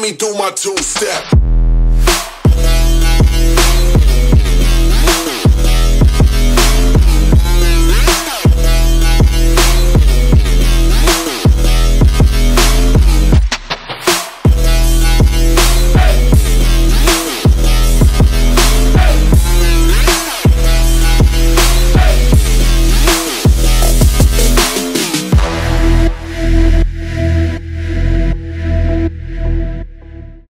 me do my two step.